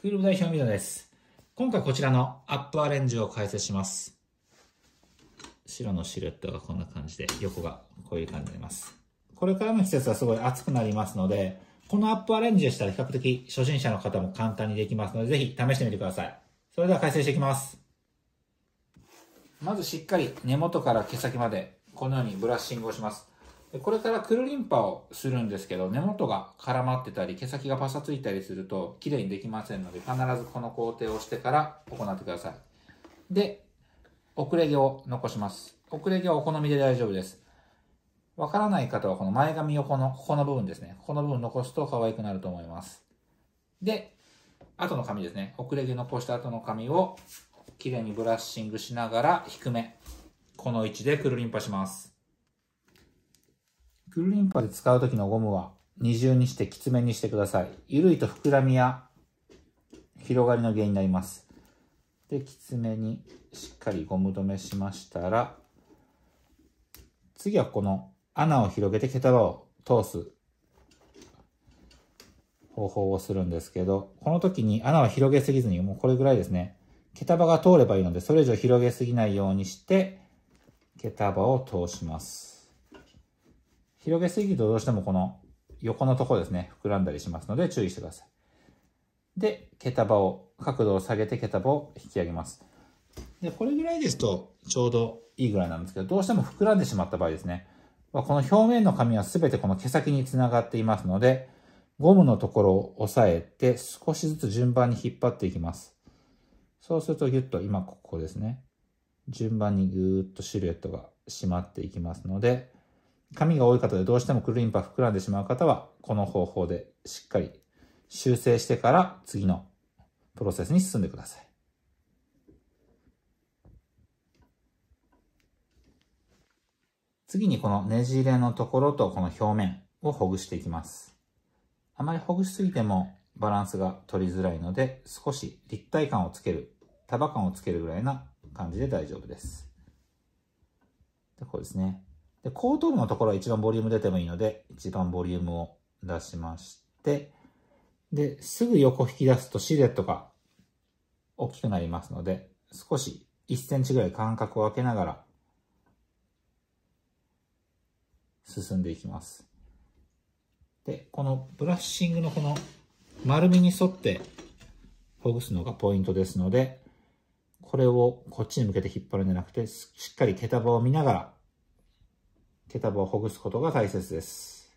クール代表ミドです。今回こちらのアップアレンジを解説します。白のシルエットがこんな感じで、横がこういう感じになります。これからの季節はすごい暑くなりますので、このアップアレンジでしたら比較的初心者の方も簡単にできますので、ぜひ試してみてください。それでは解説していきます。まずしっかり根元から毛先までこのようにブラッシングをします。これからクルリンパをするんですけど、根元が絡まってたり、毛先がパサついたりすると、綺麗にできませんので、必ずこの工程をしてから行ってください。で、遅れ毛を残します。遅れ毛はお好みで大丈夫です。わからない方はこの前髪横のここの部分ですね。ここの部分残すと可愛くなると思います。で、後の髪ですね。遅れ毛残した後の髪を綺麗にブラッシングしながら低め。この位置でくるりんぱします。クルリンパで使う時のゴムは二重にしてきつめにしてください。緩いと膨らみや広がりの原因になります。で、きつめにしっかりゴム止めしましたら、次はこの穴を広げて毛束を通す方法をするんですけど、この時に穴を広げすぎずに、もうこれぐらいですね。毛束が通ればいいので、それ以上広げすぎないようにして、毛束を通します。広げすぎるとどうしてもこの横のところですね、膨らんだりしますので注意してください。で、毛束を、角度を下げて毛束を引き上げます。で、これぐらいですとちょうどいいぐらいなんですけど、どうしても膨らんでしまった場合ですね、この表面の紙は全てこの毛先につながっていますので、ゴムのところを押さえて少しずつ順番に引っ張っていきます。そうするとギュッと今ここですね。順番にぐーっとシルエットが締まっていきますので、髪が多い方でどうしてもクルリンパ膨らんでしまう方は、この方法でしっかり修正してから次のプロセスに進んでください。次にこのねじれのところとこの表面をほぐしていきます。あまりほぐしすぎてもバランスが取りづらいので、少し立体感をつける、束感をつけるぐらいな感じで大丈夫です。でこうですね。で、後頭部のところは一番ボリューム出てもいいので、一番ボリュームを出しまして、で、すぐ横引き出すとシルエットが大きくなりますので、少し1センチぐらい間隔を空けながら進んでいきます。で、このブラッシングのこの丸みに沿ってほぐすのがポイントですので、これをこっちに向けて引っ張るんじゃなくて、しっかり毛束を見ながら毛束をほぐすことが大切です。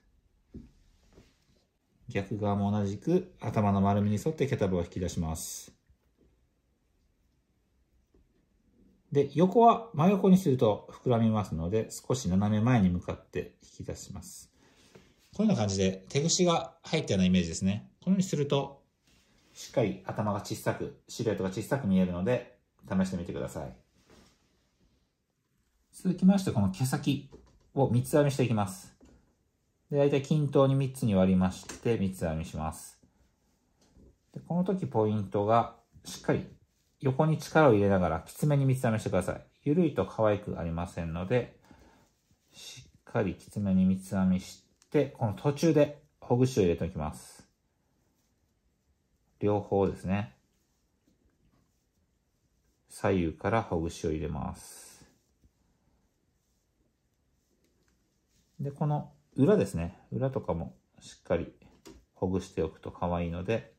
逆側も同じく頭の丸みに沿って毛束を引き出します。で、横は真横にすると膨らみますので、少し斜め前に向かって引き出します。こういうような感じで手串が入ったようなイメージですね。このようにすると、しっかり頭が小さく、シルエットが小さく見えるので、試してみてください。続きまして、この毛先。を三つ編みしていきます。で、大体均等に3つに割りまして、三つ編みします。でこの時ポイントが、しっかり横に力を入れながらきつめに三つ編みしてください。緩いと可愛くありませんので、しっかりきつめに三つ編みして、この途中でほぐしを入れておきます。両方ですね。左右からほぐしを入れます。で、この裏ですね。裏とかもしっかりほぐしておくと可愛いので、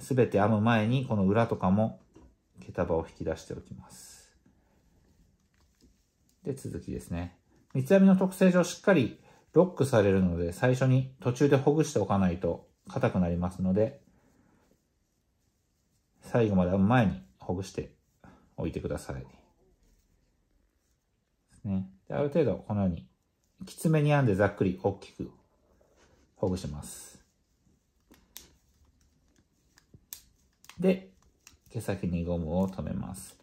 すべて編む前にこの裏とかも毛束を引き出しておきます。で、続きですね。三つ編みの特性上しっかりロックされるので、最初に途中でほぐしておかないと硬くなりますので、最後まで編む前にほぐしておいてください。ですね。である程度このようにきつめに編んでざっくり大きくほぐします。で、毛先にゴムを留めます。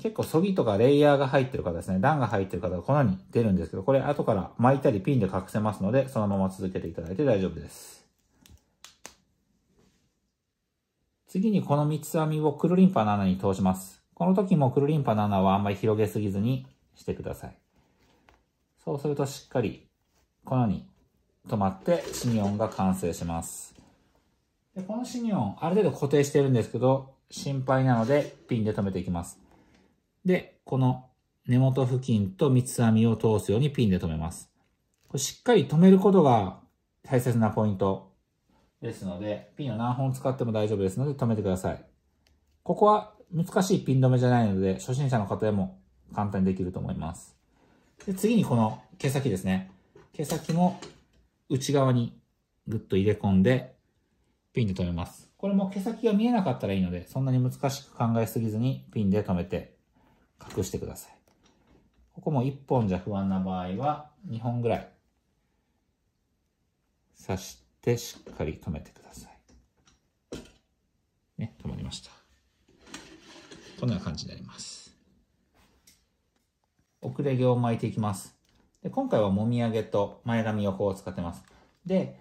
結構、そぎとかレイヤーが入ってる方ですね。段が入ってる方がこのように出るんですけど、これ後から巻いたりピンで隠せますので、そのまま続けていただいて大丈夫です。次にこの三つ編みをくるりんぱの穴に通します。この時もくるりんぱの穴はあんまり広げすぎずにしてください。そうするとしっかりこのように止まってシニオンが完成します。でこのシニョン、ある程度固定してるんですけど、心配なのでピンで留めていきます。で、この根元付近と三つ編みを通すようにピンで留めます。これしっかり留めることが大切なポイントですので、ピンを何本使っても大丈夫ですので留めてください。ここは難しいピン止めじゃないので、初心者の方でも簡単にできると思います。で次にこの毛先ですね。毛先も内側にぐっと入れ込んで、ピンで留めます。これも毛先が見えなかったらいいので、そんなに難しく考えすぎずにピンで留めて隠してください。ここも1本じゃ不安な場合は、2本ぐらい刺してしっかり留めてください。ね、止まりました。こんな感じになります。遅れ毛を巻いていきます。で今回はもみあげと前髪横を使ってます。で、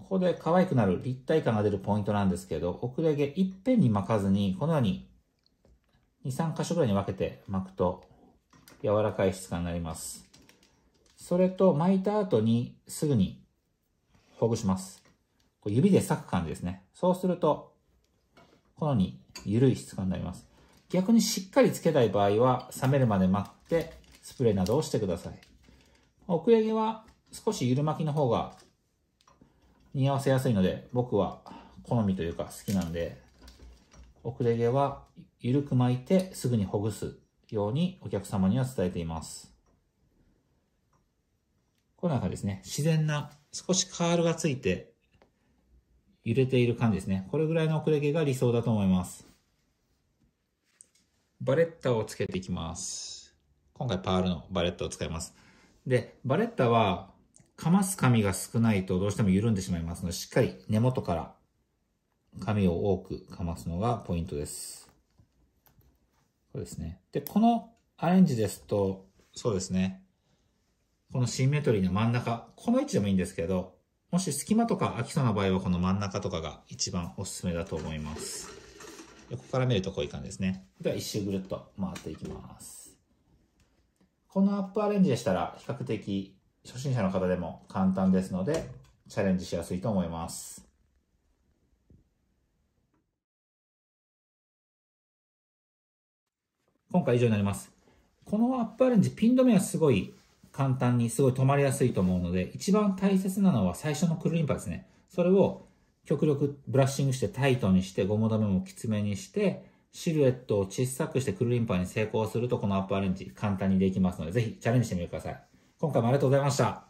ここで可愛くなる立体感が出るポイントなんですけど、遅れ毛いっぺんに巻かずに、このように2、3箇所ぐらいに分けて巻くと柔らかい質感になります。それと巻いた後にすぐにほぐします。こう指で裂く感じですね。そうすると、このように緩い質感になります。逆にしっかりつけたい場合は冷めるまで待ってスプレーなどをしてください。奥れ毛は少し緩巻きの方が似合わせやすいので僕は好みというか好きなんで遅れ毛は緩く巻いてすぐにほぐすようにお客様には伝えています。この中ですね、自然な少しカールがついて揺れている感じですね。これぐらいの遅れ毛が理想だと思います。バレッタをつけていきます。今回パールのバレッタを使います。で、バレッタは、かます紙が少ないとどうしても緩んでしまいますので、しっかり根元から紙を多くかますのがポイントです。そうですね。で、このアレンジですと、そうですね。このシンメトリーの真ん中、この位置でもいいんですけど、もし隙間とか空きそうな場合はこの真ん中とかが一番おすすめだと思います。ここから見るとこういう感じですね。では一周ぐるっと回っていきます。このアップアレンジでしたら比較的初心者の方でも簡単ですのでチャレンジしやすいと思います。今回以上になります。このアップアレンジ、ピン止めはすごい簡単に、すごい止まりやすいと思うので、一番大切なのは最初のクルリンパですね。それを極力ブラッシングしてタイトにして、ゴム止めもきつめにして、シルエットを小さくしてクルリンパーに成功すると、このアップアレンジ簡単にできますので、ぜひチャレンジしてみてください。今回もありがとうございました。